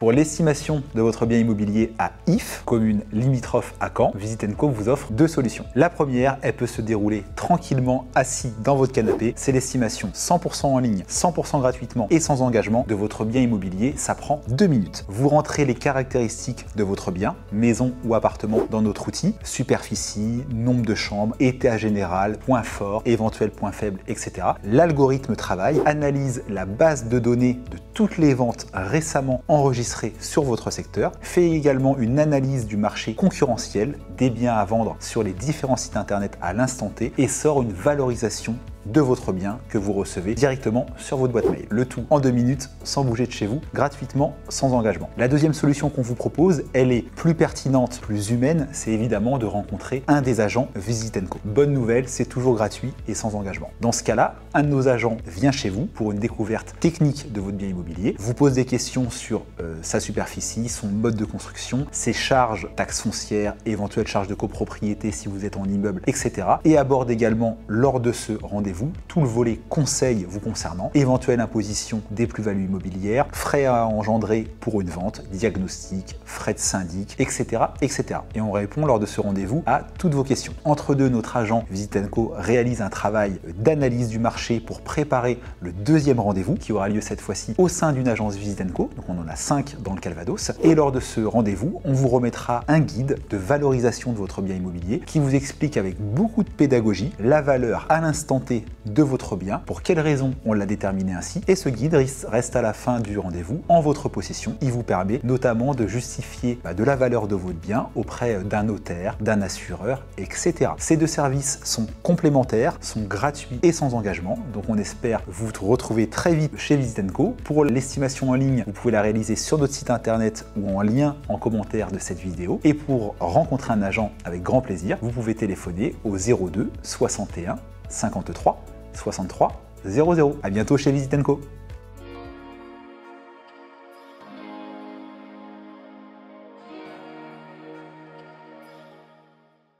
Pour l'estimation de votre bien immobilier à IF, commune limitrophe à Caen, Visit Co vous offre deux solutions. La première, elle peut se dérouler tranquillement assis dans votre canapé. C'est l'estimation 100% en ligne, 100% gratuitement et sans engagement de votre bien immobilier. Ça prend deux minutes. Vous rentrez les caractéristiques de votre bien, maison ou appartement, dans notre outil, superficie, nombre de chambres, état général, points forts, éventuels points faibles, etc. L'algorithme travaille, analyse la base de données de toutes les ventes récemment enregistrées sur votre secteur, fait également une analyse du marché concurrentiel des biens à vendre sur les différents sites internet à l'instant T et sort une valorisation de votre bien que vous recevez directement sur votre boîte mail. Le tout en deux minutes, sans bouger de chez vous, gratuitement, sans engagement. La deuxième solution qu'on vous propose, elle est plus pertinente, plus humaine, c'est évidemment de rencontrer un des agents Visit Co. Bonne nouvelle, c'est toujours gratuit et sans engagement. Dans ce cas-là, un de nos agents vient chez vous pour une découverte technique de votre bien immobilier, vous pose des questions sur euh, sa superficie, son mode de construction, ses charges, taxes foncières, éventuelles charges de copropriété si vous êtes en immeuble, etc. Et aborde également lors de ce rendez-vous vous tout le volet conseil vous concernant, éventuelle imposition des plus-values immobilières, frais à engendrer pour une vente, diagnostic, frais de syndic, etc., etc. Et on répond lors de ce rendez-vous à toutes vos questions. Entre deux, notre agent Visitenco réalise un travail d'analyse du marché pour préparer le deuxième rendez-vous qui aura lieu cette fois-ci au sein d'une agence Visitenco. Donc on en a cinq dans le Calvados. Et lors de ce rendez-vous, on vous remettra un guide de valorisation de votre bien immobilier qui vous explique avec beaucoup de pédagogie la valeur à l'instant T de votre bien, pour quelles raisons on l'a déterminé ainsi, et ce guide reste à la fin du rendez-vous en votre possession. Il vous permet notamment de justifier bah, de la valeur de votre bien auprès d'un notaire, d'un assureur, etc. Ces deux services sont complémentaires, sont gratuits et sans engagement, donc on espère vous retrouver très vite chez Visitenco. Pour l'estimation en ligne, vous pouvez la réaliser sur notre site internet ou en lien en commentaire de cette vidéo. Et pour rencontrer un agent avec grand plaisir, vous pouvez téléphoner au 02 61 53 63 00. A bientôt chez Visitenco.